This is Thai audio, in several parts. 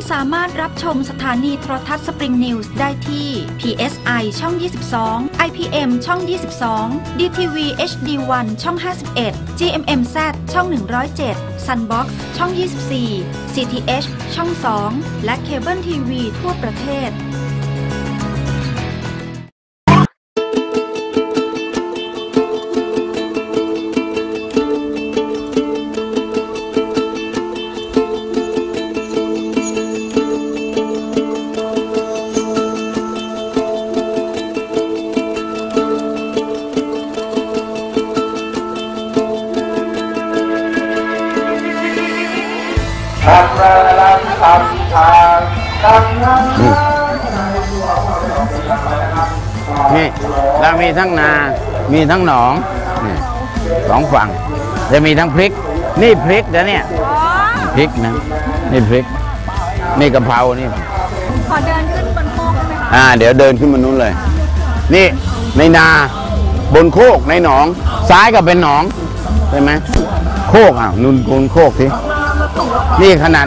านสามารถรับชมสถานีโทรทัศน์สปริงนิวส์ได้ที่ PSI ช่อง 22 IPM ช่อง 22 DTV HD1 ช่อง 51 GMMZ ช่อง 107 Sunbox ช่อง 24 CTH ช่อง 2 และเคเบิลทีวีทั่วประเทศ น้ำนี่เรามีทั้งนา มีทั้งหนองนี่สองฝั่ง จะมีทั้งพริก นี่พริกนะเนี่ยพริกนะ นี่พริก นี่กะเพรานี่ ขอเดินขึ้นบนโคกได้ไหมคะ อ่า เดี๋ยวเดินขึ้นมานู้นเลย นี่ในนาบนโคกในหนอง ซ้ายก็เป็นหนองใช่ไหมโคกอะนุนบนโคกสินี่ขนาด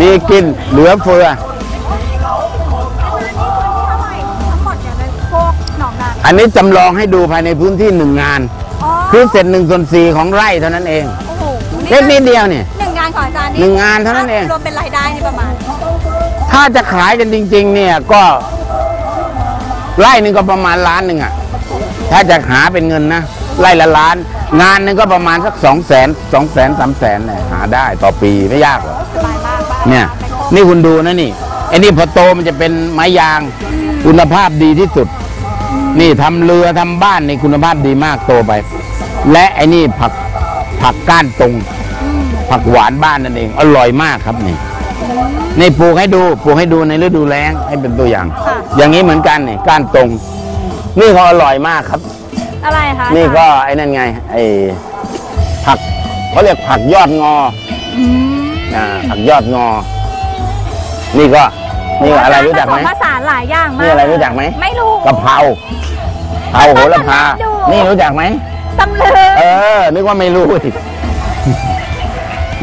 มีกินเหลือเฟือเท่าไหร่ทั้งหมดเนี่ยในโคกหนองนาอันนี้จำลองให้ดูภายในพื้นที่หนึ่งงาน อ๋อคือเสร็จหนึ่งส่วนสี่ของไร่เท่านั้นเองโอ้โหเล็กนิดเดียวเนี่ย หนึ่งงานของอาจารย์นี่หนึ่งงานเท่านั้นเอง รวมเป็นรายได้นี่ประมาณ ถ้าจะขายกันจริง ๆ เนี่ยก็ไร่หนึ่งก็ประมาณล้านหนึ่งอะถ้าจะหาเป็นเงินนะไร่ละล้าน งานหนึ่งก็ประมาณสักสองแสนสองแสนสามแสนเนี่ยหาได้ต่อปีไม่ยากหรอก เนี่ย นี่คุณดูนะนี่ไอ้นี่พอโตมันจะเป็นไม้ยาง คุณภาพดีที่สุด นี่ทำเรือทำบ้านนี่คุณภาพดีมากโตไป และไอ้นี่ผักผักก้านตรง ผักหวานบ้านนั่นเองอร่อยมากครับนี่นี่ปลูกให้ดูปลูกให้ดูในฤดูแล้งให้เป็นตัวอย่าง อย่างนี้เหมือนกันนี่ก้านตรง นี่เขาอร่อยมากครับ อะไรคะนี่ก็ไอ้นั่นไงไอ้ผักเขาเรียกผักยอดงอ อืมอ่าผักยอดงอ นี่ก็นี่อะไรรู้จักไหมผสผสานหลายอย่างมากนี่อะไรรู้จักไหมไม่รู้กะเพราเผาโหระพาดูนี่รู้จักไหมตำลึงเออ นึกว่าไม่รู้อีก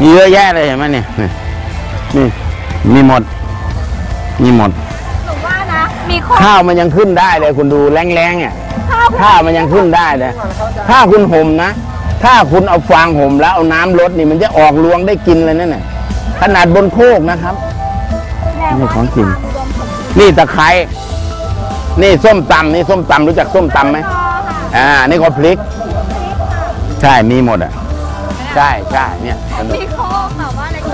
มีเยอะแยะเลยเห็นไหมเนี่ยนี่มีหมด มีหมดหนูว่านะมีโคกข้าวมันยังขึ้นได้เลยคุณดูแรงๆเนี่ยข้าวข้าวมันยังขึ้นได้เลยถ้าคุณห่มนะ ถ้าคุณเอาฟางห่มแล้วเอาน้ำลดนี่มันจะออกรวงได้กินเลยนั่นน่ะขนาดบนโคกนะครับ นี่ของจริง นี่ตะไคร้นี่ส้มตำนี่ส้มตำรู้จักส้มตำไหมอ่า นี่ก็พริก ใช่มีหมดอะ ใช่ใช่เนี่ยสนุก มีโคกแบบว่าเล็ก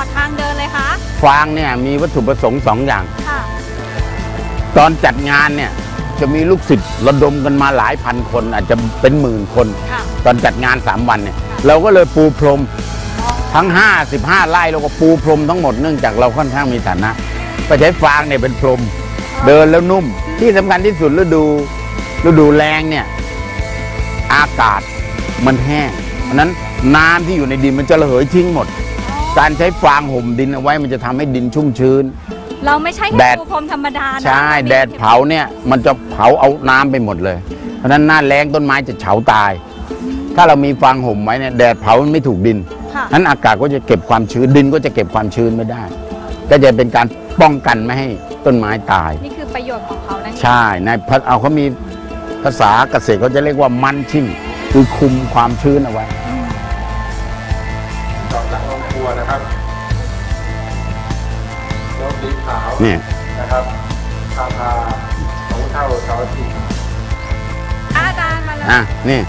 อดทางเดินเลยคะฟางเนี่ยมีวัตถุประสงค์สองอย่าง ค่ะ ตอนจัดงานเนี่ยจะมีลูกศิษย์ระดมกันมาหลายพันคนอาจจะเป็นหมื่นคน ค่ะ ตอนจัดงาน 3 วันเนี่ยเราก็เลยปูพรมทั้ง 55ไร่เราก็ปูพรมทั้งหมดเนื่องจากเราค่อนข้างมีฐานะก็ใช้ฟางเนี่ยเป็นพรม เดินแล้วนุ่ม ที่สำคัญที่สุดฤดูฤดูแรงเนี่ยอากาศมันแห้งเพราะฉะนั้นน้ำที่อยู่ในดินมันจะระเหยทิ้งหมด การใช้ฟางห่มดินเอาไว้มันจะทำให้ดินชุ่มชื้น เราไม่ใช่แดแค่ด ปูพรมธรรมดานะใช่เรามีแดดเผาเนี่ยมันจะเผาเอาน้ำไปหมดเลย เพราะฉะนั้นหน้าแรงต้นไม้จะเฉาตาย ถ้าเรามีฟางห่มไว้เนี่ยแดดเผามันไม่ถูกดินค่ะนั้นอากาศก็จะเก็บความชื้นดินก็จะเก็บความชื้นไม่ได้ ก็จะเป็นการป้องกันไม่ให้ต้นไม้ตาย นี่คือประโยชน์ของเขานั่นเองใช่ในพัเอาเขามีภาษาเกษตรเขาจะเรียกว่ามันชิ่งคือคุมความชื้นเอาไว้ นะครับรถสีขาวนี่นะครับคาพาของเช่าเสาร์อาทิตย์อาจารย์มาเลยอะนี่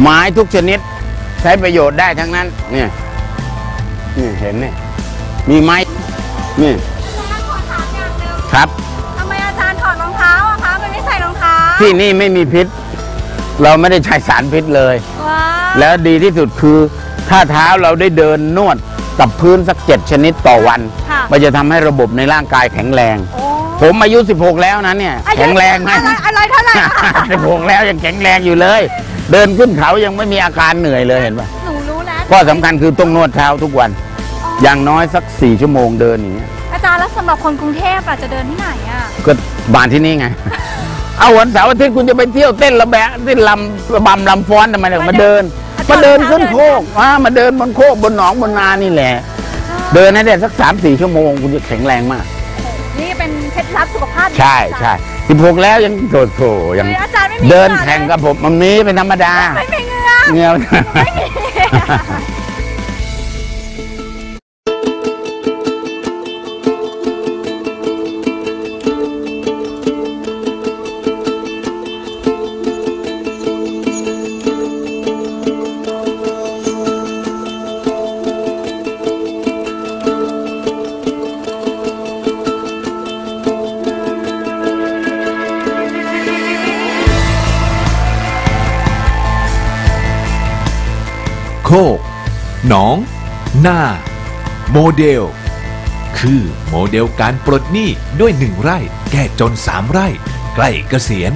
ไม้ทุกชนิดใช้ประโยชน์ได้ทั้งนั้นเนี่ยนี่เห็นเนี่ยมีไม้นี่แล้วขอถามอย่างหนึ่งครับทำไมอาจารย์ถอดรองเท้าอะคะมันไม่ใส่รองเท้าที่นี่ไม่มีพิษ เราไม่ได้ใช้สารพิษเลย ว้าวแล้วดีที่สุดคือ ถ้าเท้าเราได้เดินนวดกับพื้นสักเจ็ดชนิดต่อวัน ค่ะมันจะทำให้ระบบในร่างกายแข็งแรง โอ้ผมอายุ 16 แล้วนะเนี่ย อายุแข็งแรงไหม อะไรอะไรเท่าไหร่อะ16 แล้วยังแข็งแรงอยู่เลย เดินขึ้นเขายังไม่มีอาการเหนื่อยเลยเห็นปะหนูรู้แล้วข้อสำคัญคือต้องนวดเท้าทุกวัน อย่างน้อยสักสี่ชั่วโมงเดินอย่างเงี้ยอาจารย์แล้วสำหรับคนกรุงเทพล่ะจะเดินที่ไหนอะก็บานที่นี่ไง เอาวันเสาร์อาทิตย์คุณจะไปเที่ยวเต้นระแบะเต้นลำระบำลำฟ้อนทำไมเนี่ยมาเดิน มาเดินขึ้นโคกอ่ามาเดินบนโคกบนหนองบนนานี่แหละ เดินให้ได้สักสามสี่ชั่วโมงคุณจะแข็งแรงมาก นี่เป็นเคล็ดลับสุขภาพดีใช่ใช่สิบหกแล้วยังโถโถยังคืออาจารย์ไม่มีเดินหงื่อแข่งกับผมมันนี้เป็นธรรมดา ไม่มีเหงือเงี้ยไม่มี โคกหนอง หน้า โมเดล คือโมเดลการปลดหนี้ด้วยหนึ่งไร่ แก้จนสามไร่ ใกล้เกษียณ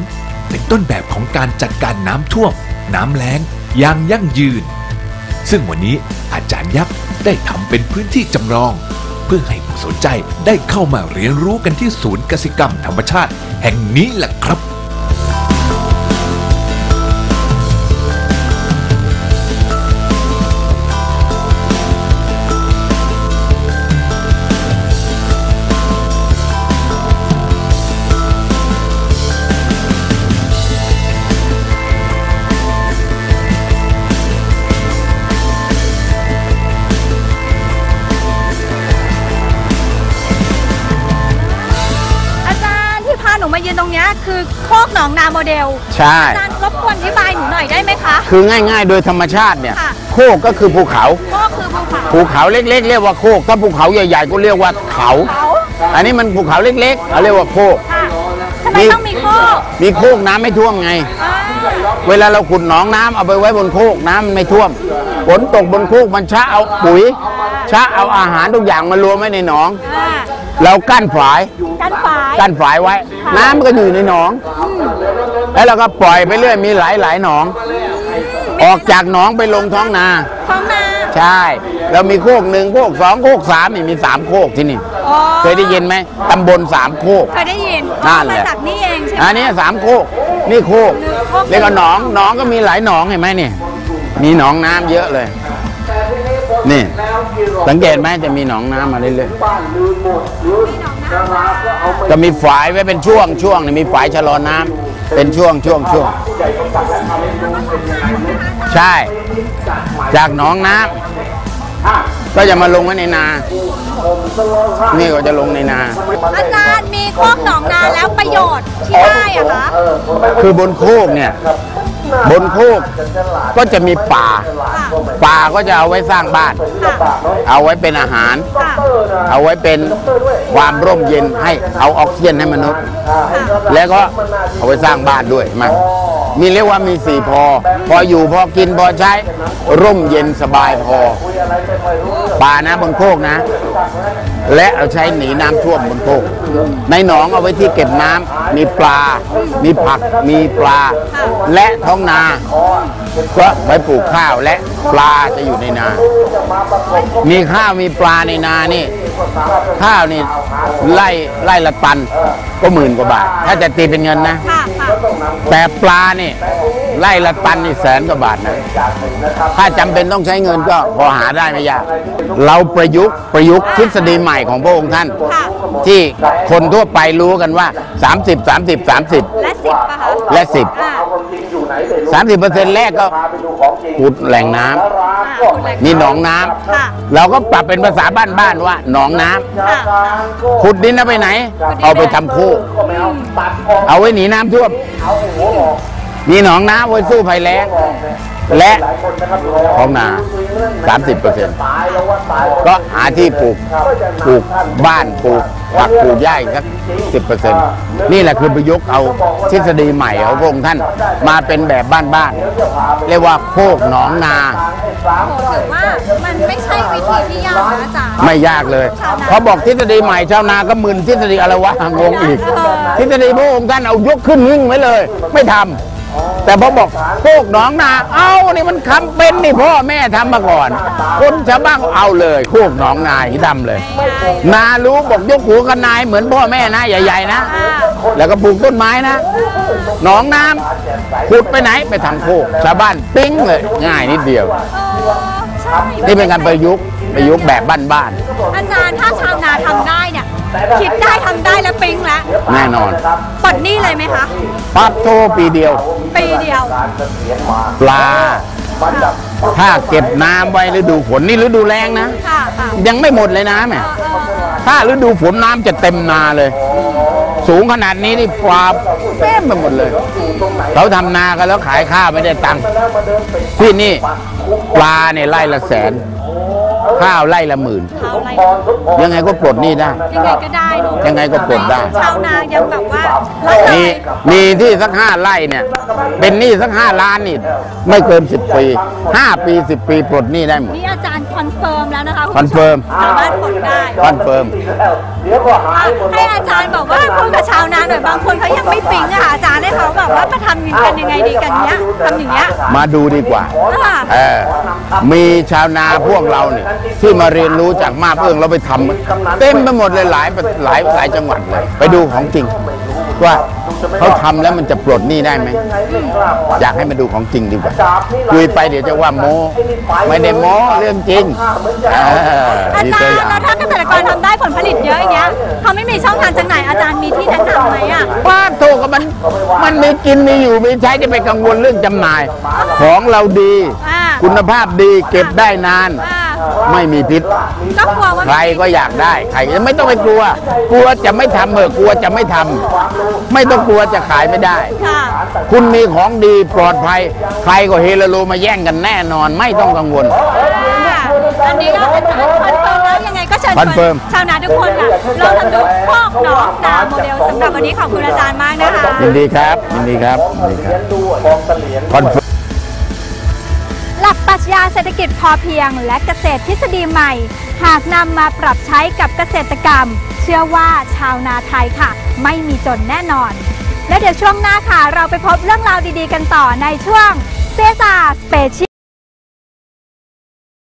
เป็นต้นแบบของการจัดการน้ำท่วม น้ำแล้งอย่างยั่งยืน ซึ่งวันนี้อาจารย์ยักษ์ได้ทำเป็นพื้นที่จำลอง เพื่อให้ผู้สนใจได้เข้ามาเรียนรู้กันที่ศูนย์กสิกรรมธรรมชาติ แห่งนี้แหละครับ นูมายืนตรงเนี้ยคือโคกหนองนาโมเดลใช่ อาจารย์รบกวนอธิบายหนูหน่อยได้ไหมคะ คือง่ายๆ โดยธรรมชาติเนี่ย ค่ะ โคกก็คือภูเขา โคกคือภูเขา ภูเขาเล็ก ๆ เรียกว่าโคก ถ้าภูเขาใหญ่ ๆ ก็เรียกว่าเขา เขา อันนี้มันภูเขาเล็กๆเขาเรียกว่าโคก ค่ะทำไมมีต้องมีโคกมีโคกน้ำไม่ท่วมไง อ่าเวลาเราขุดหนองน้ำเอาไปไว้บนโคกน้ำมันไม่ท่วม ฝนตกบนโคกมันชะเอาปุ๋ย ชะเอาอาหารทุกอย่างมารวมไว้ในหนอง อ่า เรากั้นฝายกันฝาย กั้นฝายไว้ น้ำมันก็อยู่ในหนอง แล้วเราก็ปล่อยไปเรื่อยมีหลายหลายๆหนอง ออกจากหนองไปลงท้องนา ท้องนา ใช่ เรามีโคกหนึ่งโคกสองโคกสามนี่มีสามโคกที่นี่ อ๋อเคยได้ยินไหมตำบลสามโคก เคยได้ยินนั่นแหละ มาจากนี่เองใช่ไหมอันนี้สามโคก นี่โคกหนึ่งโคกเรียกว่าหนองหนองก็มีหลายหนองเห็นไหมนี่มีหนองน้ำเยอะเลย นี่ สังเกตไหมจะมีหนองน้ำมาเรื่อยบ้านลืมหมดหรือดาราก็เอาไปๆก็มีฝายไว้เป็นช่วงช่วงนี่มีฝายชะลอน้ำเป็นช่วงช่วงช่วงใหญ่ก็ตัดทำเป็นรูเป็นยังไงเนี่ยใช่ จากหนองน้ำก็จะมาลงไว้ในนา นี่ก็จะลงในนา อาจารย์มีโคกหนองนาแล้วประโยชน์ที่ได้อะคะคือบนโคกเนี่ย บนโคกก็จะมีป่า ป่าก็จะเอาไว้สร้างบ้าน เอาไว้เป็นอาหารค่ะเอาไว้เป็นความร่มเย็นให้เอาออกซิเจนให้มนุษย์ แล้วก็เอาไว้สร้างบ้านด้วยมามีเรียกว่ามีสี่พอ พออยู่พอกินพอใช้ ร่มเย็นสบายพอ ป่านะบนโคกนะ และเอาใช้หนีน้ำท่วมบนโคกในหนองเอาไว้ที่เก็บน้ำมีปลา มีผัก มีปลา และท้องนา ก็ไว้ปลูกข้าวและปลาจะอยู่ในนา มีข้าวมีปลาในนานี่ ข้าวนี่ไล่ไล่ละตันก็หมื่นกว่าบาท ถ้าจะตีเป็นเงินนะ ค่ะค่ะแต่ปลานี่ ไล่ละตันนี่แสนกว่าบาทนะถ้าจำเป็นต้องใช้เงินก็พอหาได้ไม่ยาก เราประยุกต์ประยุกต์ทฤษฎีใหม่ของพระองค์ท่านค่ะที่คนทั่วไปรู้กันว่า 30 30 30 และสิบป่ะคะและอ่า10 30เปอร์เซ็นต์แรกก็ขุดแหล่งน้ำอ่าคุณแหล่งมีหนองน้ำค่ะเราก็ปรับเป็นภาษาบ้านๆว่าหนองน้ำค่ะขุดดินเอาไปไหน เอาไปทำโคกเอาไว้หนีน้ำท่วม มีหนองน้ำไว้สู้ภัยแล้งและท้องนา 30เปอร์เซ็นต์ก็หาที่ปลูกปลูกบ้านปลูกผักปลูกหญ้าอีกสักสิบเปอร์เซ็นต์นี่แหละคือประยุกต์เอาทฤษฎีใหม่ของพระองค์ท่านมาเป็นแบบบ้านๆเรียกว่าโคกหนองนาถือว่ามันไม่ใช่วิธีที่ยากนะอาจารย์ไม่ยากเลยเขาบอกทฤษฎีใหม่ชาวนาก็มึนทฤษฎีอะไรวะงงอีก ทฤษฎีพระองค์ท่านเอายกขึ้นนิ่งไว้เลย ไม่ทำ แต่พอบอกโคกหนองนา เอานี่มันคำเป็นนี่พ่อแม่ทำมาก่อน คนชาวบ้านเอาเลยโคกหนองนาที่ทำเลย นารู้บอกยกหัวกันนายเหมือนพ่อแม่นะใหญ่ๆนะ แล้วก็ปลูกต้นไม้นะหนองน้ำขุดไปไหนไปทางโคกชาวบ้านปิ้งเลย ง่ายนิดเดียว นี่เป็นการประยุกต์ประยุกต์แบบบ้านอาจารย์ถ้าชาวนาทำได้เนี่ย คิดได้ทำได้แล้วปิ๊งแล้วๆแน่นอนปลดหนี้เลยไหมคะ ปัดโทปีเดียว ปีเดียว ปลา ถ้าเก็บน้ำไว้ฤดูฝนนี่ฤดูแรงนะ ค่ะค่ะยังไม่หมดเลยนะแม่เออเออถ้าฤดูฝนน้ำจะเต็มนาเลย สูงขนาดนี้นี่ปลาเป้มไปหมดเลย เขาทำนากันแล้วขายข้าวไม่ได้ตังค์ที่นี่ปลาเนี่ยไล่ละแสน ข้าวไล่ละหมื่นเอาอะไรยังไงก็ปลดหนี้ได้ ยังไงก็ได้เนอะยังไงก็ปลดได้ ชาวนายังแบบว่าละเลมียมีที่สักห้าไร่เนี่ย เป็นหนี้สักห้าล้านนี่ ไม่เกินสิบปีห้าปีสิบปีปลดหนี้ได้หมด นี่อาจารย์ confirm แล้วนะคะ confirm สามารถปลดได้ confirm เดี๋ยวก็หายหมดให้อาจารย์บอกว่าคุยกับชาวนาหน่อยบางคนเขายังไม่ปิ๊งอะค่ะอาจารย์ให้เขาแบบว่ามาทำกันยังไงดีกันเนี้ยทำอย่างเงี้ยมาดูดีกว่าค่ะเออมีชาวนาพวกเราเนี่ยที่มาเรียนรู้จากมาบเอื้องเราไปทำเต็มไปหมดเลยหลายหลายหลายจังหวัดเลย ไปดูของจริง ว่าเขาทำแล้วมันจะปลดหนี้ได้ไหมอยากให้มาดูของจริงดีกว่าคุยไปเดี๋ยวจะว่าโม้ไม่ได้โม้เรื่องจริงเอออามีจาตัวรย์อย่างแล้วถ้าเกษตรกรทำได้ผลผลิตเยอะอย่างเงี้ยเขาไม่มีช่องทางจำหน่ายอาจารย์มีที่แนะนำไหมอะว่าโตกับมันมันมีกินมีอยู่มีใช้จะไปกังวลเรื่องจำหน่าย ของเราดีอ่าคุณภาพดีเก็บได้นานอ่า ไม่มีพิษ ก็กลัวว่าใครก็อยากได้ใครไม่ต้องไปกลัว กลัวจะไม่ทำเออกลัวจะไม่ทำไม่ต้องกลัวจะขายไม่ได้ ค่ะคุณมีของดีปลอดภัย ใครก็เฮโลโลมาแย่งกันแน่นอนไม่ต้องกังวล ค่ะอันนี้ก็อาจารย์ confirm แล้วยังไงก็เชิญ confirm ชาวนาทุกคนค่ะลองทำดูโคกหนองนาโมเดลสำหรับวันนี้ขอบคุณอาจารย์มากนะคะ ยินดีครับยินดีครับยินดีครับ คอนเฟิร์มหลักปรั ชญาเศรษฐกิจพอเพียง และเกษตรทฤษฎีใหม่ หากนำมาปรับใช้กับเกษตรกรรม เชื่อว่าชาวนาไทยค่ะ ไม่มีจนแน่นอน และเดี๋ยวช่วงหน้าค่ะ เราไปพบเรื่องราวดีๆ กันต่อในช่วง CSR special